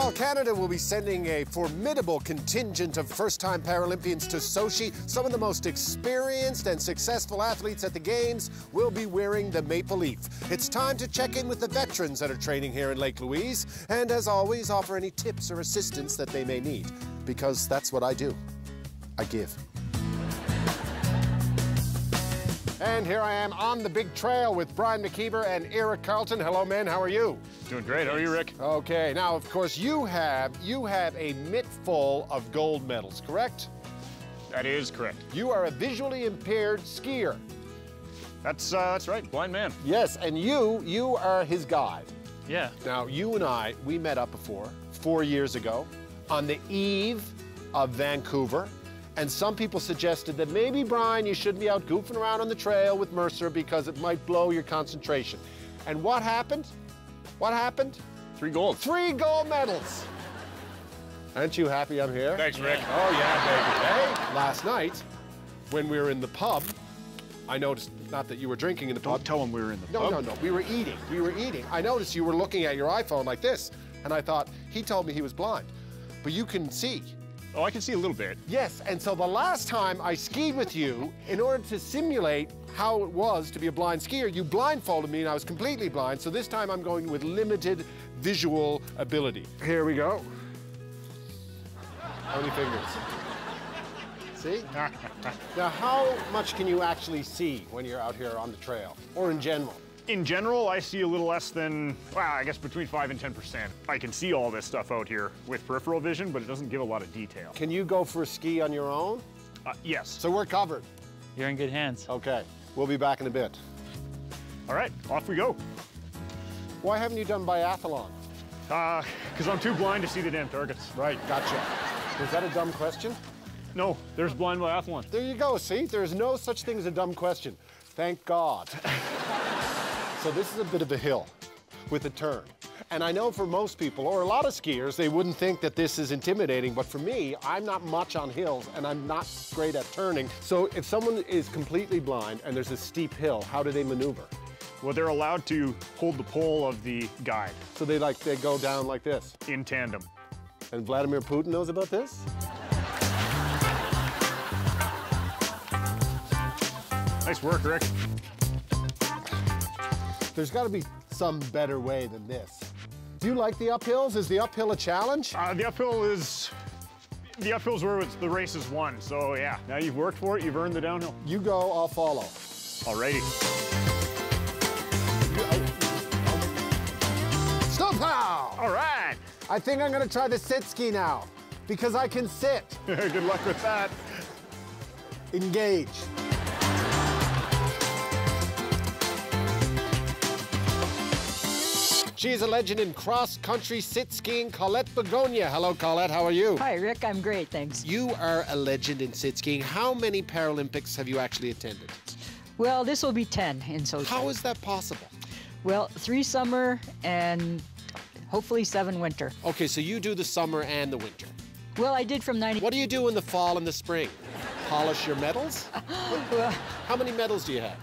While Canada will be sending a formidable contingent of first-time Paralympians to Sochi, some of the most experienced and successful athletes at the Games will be wearing the maple leaf. It's time to check in with the veterans that are training here in Lake Louise, and as always, offer any tips or assistance that they may need, because that's what I do. I give. And here I am on the big trail with Brian McKeever and Erik Carleton. Hello, men. How are you? Doing great. How are you, Rick? Okay. Now, of course, you have you have a mitt full of gold medals, correct? That is correct. You are a visually impaired skier. That's uh, that's right. Blind man. Yes, and you you are his guide. Yeah. Now, you and I we met up before four years ago on the eve of Vancouver. And some people suggested that maybe, Brian, you shouldn't be out goofing around on the trail with Mercer because it might blow your concentration. And what happened? What happened? Three gold. Three gold medals. Aren't you happy I'm here? Thanks, Rick. Oh, yeah, baby. Hey, last night, when we were in the pub, I noticed, not that you were drinking in the Don't pub. tell him we were in the No, pub. No, no, no. We were eating. We were eating. I noticed you were looking at your iPhone like this, and I thought, he told me he was blind. But you can see. Oh, I can see a little bit. Yes, and so the last time I skied with you, in order to simulate how it was to be a blind skier, you blindfolded me and I was completely blind. So this time I'm going with limited visual ability. Here we go. How many fingers? See? now, how much can you actually see when you're out here on the trail, or in general? In general, I see a little less than, well, I guess between 5 and 10%. I can see all this stuff out here with peripheral vision, but it doesn't give a lot of detail. Can you go for a ski on your own? Uh, yes. So we're covered. You're in good hands. Okay, we'll be back in a bit. All right, off we go. Why haven't you done biathlon? Uh, because I'm too blind to see the damn targets. Right, gotcha. Was that a dumb question? No, there's blind biathlon. There you go, see? There's no such thing as a dumb question. Thank God. so this is a bit of a hill with a turn. And I know for most people, or a lot of skiers, they wouldn't think that this is intimidating, but for me, I'm not much on hills and I'm not great at turning. So if someone is completely blind and there's a steep hill, how do they maneuver? Well, they're allowed to hold the pole of the guide So they like, they go down like this. in tandem. And Vladimir Putin knows about this? Nice work, Rick. There's gotta be some better way than this. Do you like the uphills? Is the uphill a challenge? Uh, the uphill is, the uphill is where it's, the race is won. So yeah, now you've worked for it, you've earned the downhill. You go, I'll follow. Alrighty. Stop now! All right. I think I'm gonna try the sit ski now because I can sit. Good luck with that. Engage. She's a legend in cross-country sit skiing, Colette Bourgonje. Hello, Colette. How are you? Hi, Rick. I'm great, thanks. You are a legend in sit skiing. How many Paralympics have you actually attended? Well, this will be 10 in Sochi. How is that possible? Well, three summer and hopefully seven winter. Okay, so you do the summer and the winter. Well, I did from 90. What do you do in the fall and the spring? Polish your medals? Well, How many medals do you have?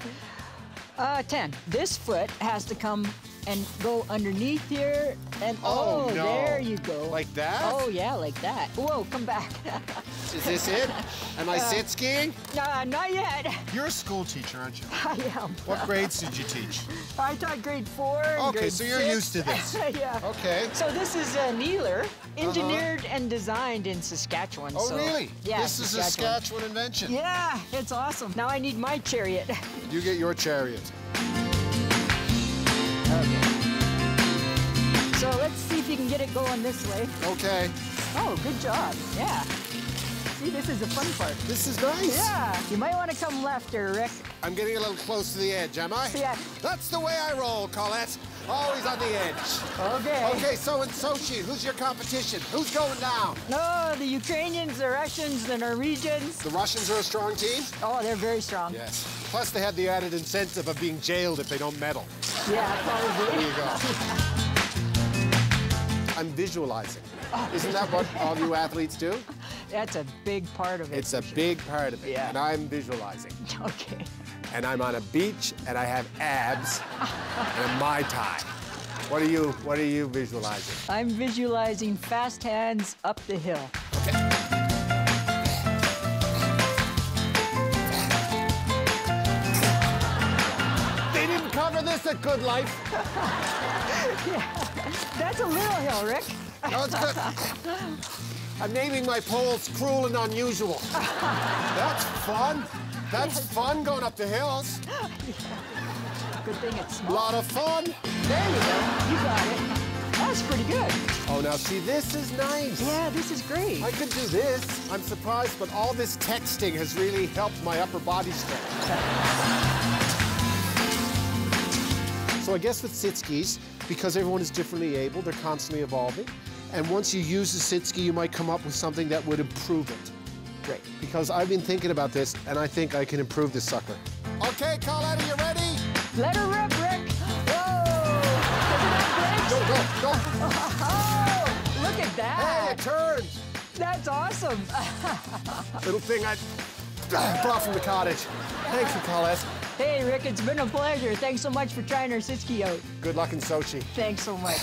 uh, 10. This foot has to come and go underneath here and Oh, oh, no. there you go. Like that? Oh, yeah, like that. Whoa, come back. Is this it? Am I uh, sit skiing? nah, not yet. You're a school teacher, aren't you? I am. What grades did you teach? I taught grade four. and Okay, grade so you're six. used to this. yeah. Okay. So this is a kneeler, uh-huh. engineered and designed in Saskatchewan. Oh, so, really? Yeah, this is a Saskatchewan invention. Yeah, it's awesome. Now I need my chariot. You get your chariot. So let's see if you can get it going this way. Okay. Oh, good job. Yeah. See, this is the fun part. This is nice. Yeah. You might want to come left there, Rick. I'm getting a little close to the edge, am I? Yeah. That's the way I roll, Colette. Always on the edge. Okay. Okay, so in Sochi, who's your competition? Who's going down? No, the Ukrainians, the Russians, the Norwegians. The Russians are a strong team? Oh, they're very strong. Yes. Plus, they have the added incentive of being jailed if they don't medal. Yeah, probably. There you go. I'm visualizing. Oh. Isn't that what all you athletes do? That's a big part of it. It's a big part of it. Yeah. And I'm visualizing. Okay. And I'm on a beach and I have abs and a Mai Tai. What are you What are you visualizing? I'm visualizing fast hands up the hill. They didn't cover this at Good Life. yeah. That's a little hill, Rick. No, it's good. I'm naming my poles cruel and unusual. That's fun. That's fun going up the hills. Good thing it's A small. lot of fun. There you go. You got it. That's pretty good. Oh, now see, this is nice. Yeah, this is great. I could do this. I'm surprised, but all this texting has really helped my upper body strength. so I guess with sit skis, because everyone is differently able, they're constantly evolving. And once you use the sit ski, you might come up with something that would improve it. Great. Because I've been thinking about this, and I think I can improve this sucker. Okay, Colette, are you ready? Let her rip, Rick. Whoa! Does it have Go, brakes? go, go. Oh, look at that. Hey, that. it turned. That's awesome. Little thing I brought from the cottage. Thank you, Colette. Hey, Rick, it's been a pleasure. Thanks so much for trying our sit ski out. Good luck in Sochi. Thanks so much.